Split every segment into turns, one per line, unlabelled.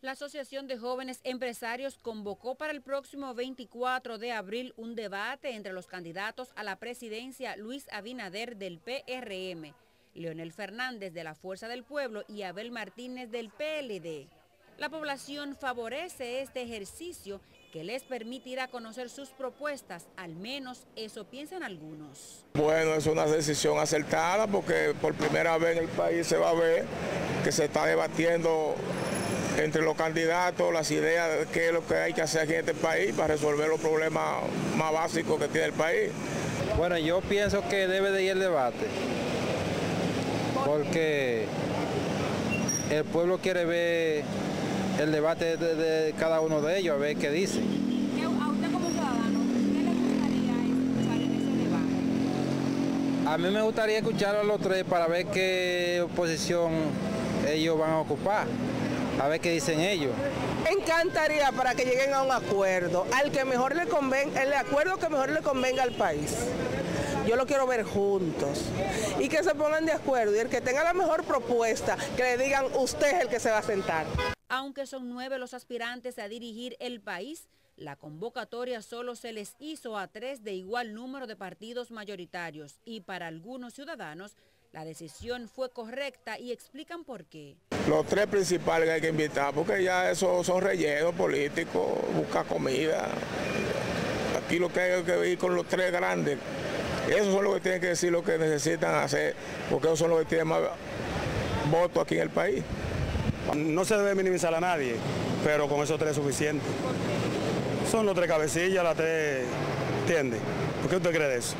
La Asociación de Jóvenes Empresarios convocó para el próximo 24 de abril un debate entre los candidatos a la presidencia Luis Abinader del PRM, Leonel Fernández de la Fuerza del Pueblo y Abel Martínez del PLD. La población favorece este ejercicio que les permitirá conocer sus propuestas, al menos eso piensan algunos.
Bueno, es una decisión acertada porque por primera vez en el país se va a ver que se está debatiendo entre los candidatos las ideas de qué es lo que hay que hacer aquí en este país para resolver los problemas más básicos que tiene el país.
Bueno, yo pienso que debe de ir el debate, porque el pueblo quiere ver el debate de, cada uno de ellos, a ver qué dice.
¿A usted como ciudadano, qué le gustaría escuchar en ese debate?
A mí me gustaría escuchar a los tres para ver qué posición ellos van a ocupar a ver qué dicen ellos.
Encantaría para que lleguen a un acuerdo, al que mejor le convenga, el acuerdo que mejor le convenga al país. Yo lo quiero ver juntos y que se pongan de acuerdo y el que tenga la mejor propuesta, que le digan usted es el que se va a sentar.
Aunque son nueve los aspirantes a dirigir el país, la convocatoria solo se les hizo a tres de igual número de partidos mayoritarios y para algunos ciudadanos la decisión fue correcta y explican por qué.
Los tres principales que hay que invitar, porque ya esos son rellenos políticos, busca comida. Aquí lo que hay que ir con los tres grandes. Esos son los que tienen que decir lo que necesitan hacer, porque esos son los que tienen más votos aquí en el país.
No se debe minimizar a nadie, pero con esos tres es suficiente. Son los tres cabecillas, las tres, ¿entiende? ¿Por qué usted cree de eso?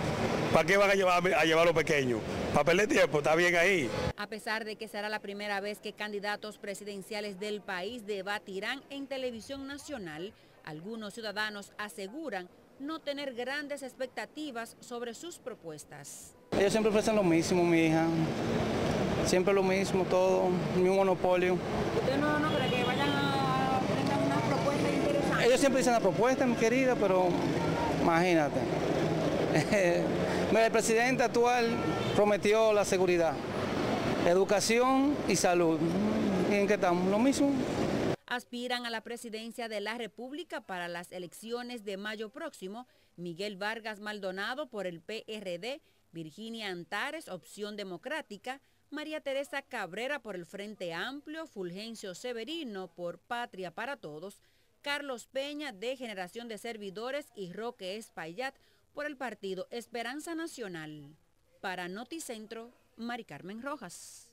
¿Para qué van a llevar a, llevar a los pequeños? Para perder tiempo, está bien ahí.
A pesar de que será la primera vez que candidatos presidenciales del país debatirán en televisión nacional, algunos ciudadanos aseguran no tener grandes expectativas sobre sus propuestas.
Ellos siempre ofrecen lo mismo, mi hija. Siempre lo mismo, todo, ni un monopolio.
¿Usted no, no cree que vayan a presentar una propuesta interesante?
Ellos siempre dicen la propuesta, mi querida, pero imagínate. El presidente actual prometió la seguridad, educación y salud. ¿Y en qué estamos? Lo mismo.
Aspiran a la presidencia de la República para las elecciones de mayo próximo Miguel Vargas Maldonado por el PRD, Virginia Antares, Opción Democrática, María Teresa Cabrera por el Frente Amplio, Fulgencio Severino por Patria para Todos, Carlos Peña de Generación de Servidores y Roque Espaillat por el partido Esperanza Nacional. Para Noticentro, Mari Carmen Rojas.